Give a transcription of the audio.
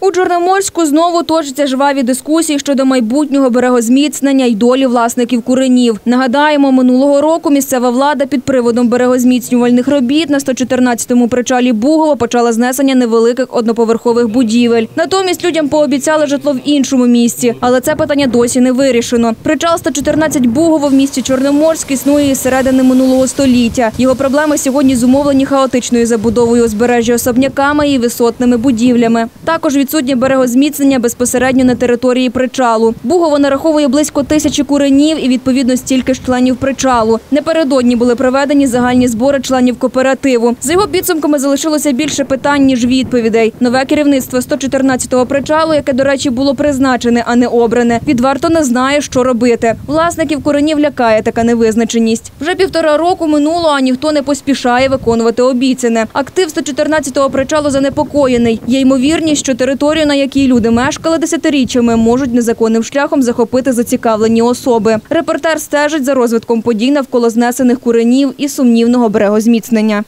У Чорноморську знову точаться жваві дискусії щодо майбутнього берегозміцнення й долі власників куренів. Нагадаємо, минулого року місцева влада під приводом берегозміцнювальних робіт на 114-му причалі Бугова почала знесення невеликих одноповерхових будівель. Натомість людям пообіцяли житло в іншому місці, але це питання досі не вирішено. Причал 114 Бугово в місті Чорноморськ існує із середини минулого століття. Його проблеми сьогодні зумовлені хаотичною забудовою узбережжя особняками і висотними будівлями. Також відсутнє берегозміцнення безпосередньо на території причалу. Бугово нараховує близько тисячі куренів і відповідно стільки ж членів причалу. Напередодні були проведені загальні збори членів кооперативу. За його підсумками залишилося більше питань ніж відповідей. Нове керівництво 114-го причалу, яке, до речі, було призначене, а не обране, відверто не знає, що робити. Власників куренів лякає така невизначеність. Вже півтора року минуло, а ніхто не поспішає виконувати обіцяне. Актив 114-го причалу занепокоєний. Є ймовірність, що територію, на якій люди мешкали десятиріччями, можуть незаконним шляхом захопити зацікавлені особи. Репортер стежить за розвитком подій навколо знесених куренів і сумнівного берегозміцнення.